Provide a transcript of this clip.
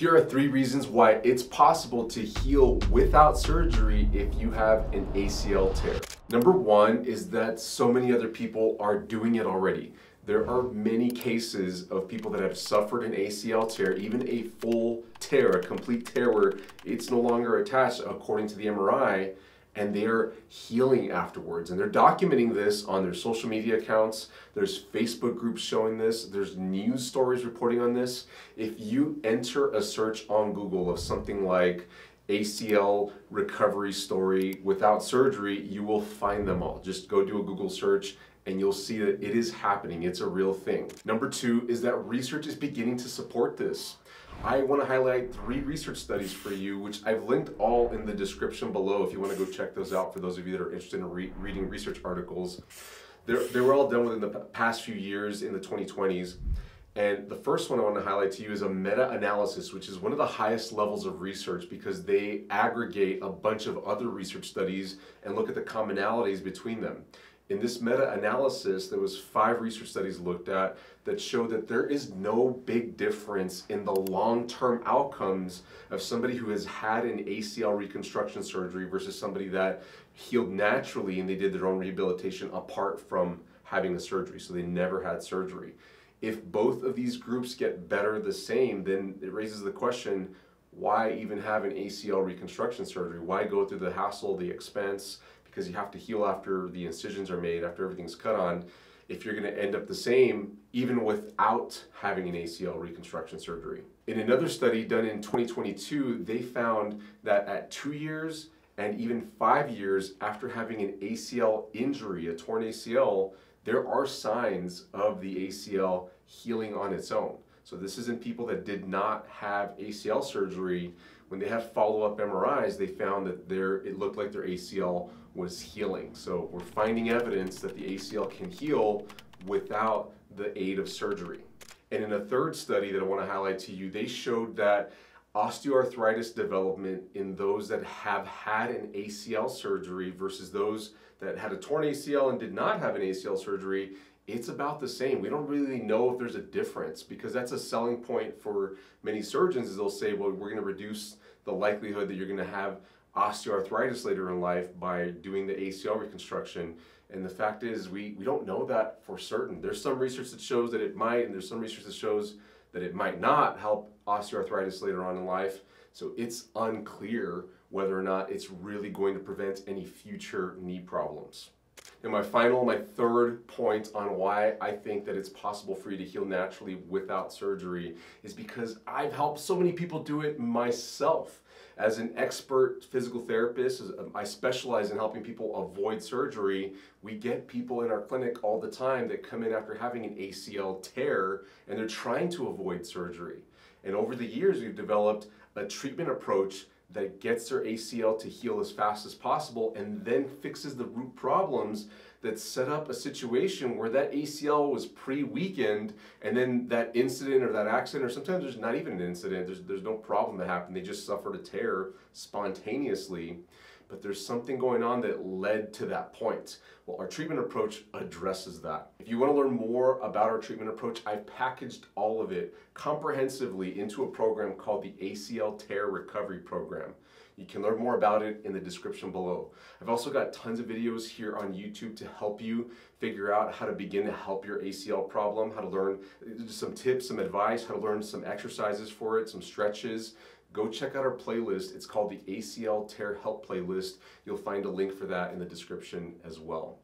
Here are three reasons why it's possible to heal without surgery if you have an ACL tear. Number one is that so many other people are doing it already. There are many cases of people that have suffered an ACL tear, even a full tear, a complete tear where it's no longer attached according to the MRI, and they're healing afterwards. And they're documenting this on their social media accounts. There's Facebook groups showing this. There's news stories reporting on this. If you enter a search on Google of something like ACL recovery story without surgery, you will find them all. Just go do a Google search and you'll see that it is happening. It's a real thing. Number two is that research is beginning to support this. I want to highlight three research studies for you, which I've linked all in the description below if you want to go check those out for those of you that are interested in re reading research articles. They're, they were all done within the past few years in the 2020s. And the first one I want to highlight to you is a meta-analysis, which is one of the highest levels of research because they aggregate a bunch of other research studies and look at the commonalities between them. In this meta-analysis, there was five research studies looked at that show that there is no big difference in the long-term outcomes of somebody who has had an ACL reconstruction surgery versus somebody that healed naturally and they did their own rehabilitation apart from having the surgery, so they never had surgery. If both of these groups get better the same, then it raises the question, why even have an ACL reconstruction surgery? Why go through the hassle, the expense, because you have to heal after the incisions are made, after everything's cut on, if you're going to end up the same even without having an ACL reconstruction surgery. In another study done in 2022, they found that at two years and even five years after having an ACL injury, a torn ACL, there are signs of the ACL healing on its own. So this is in people that did not have ACL surgery. When they had follow-up MRIs, they found that their, it looked like their ACL was healing. So we're finding evidence that the ACL can heal without the aid of surgery. And in a third study that I want to highlight to you, they showed that osteoarthritis development in those that have had an ACL surgery versus those that had a torn ACL and did not have an ACL surgery, it's about the same. We don't really know if there's a difference because that's a selling point for many surgeons is they'll say, well, we're going to reduce the likelihood that you're going to have osteoarthritis later in life by doing the ACL reconstruction. And the fact is, we, we don't know that for certain. There's some research that shows that it might, and there's some research that shows that it might not help osteoarthritis later on in life. So it's unclear whether or not it's really going to prevent any future knee problems. And my final, my third point on why I think that it's possible for you to heal naturally without surgery is because I've helped so many people do it myself. As an expert physical therapist, I specialize in helping people avoid surgery. We get people in our clinic all the time that come in after having an ACL tear and they're trying to avoid surgery. And over the years, we've developed a treatment approach that gets their ACL to heal as fast as possible and then fixes the root problems that set up a situation where that ACL was pre-weakened and then that incident or that accident or sometimes there's not even an incident, there's, there's no problem that happened, they just suffered a tear spontaneously but there's something going on that led to that point. Well, our treatment approach addresses that. If you want to learn more about our treatment approach, I've packaged all of it comprehensively into a program called the ACL Tear Recovery Program. You can learn more about it in the description below. I've also got tons of videos here on YouTube to help you figure out how to begin to help your ACL problem, how to learn uh, some tips, some advice, how to learn some exercises for it, some stretches, go check out our playlist. It's called the ACL Tear Help Playlist. You'll find a link for that in the description as well.